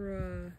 Bruh.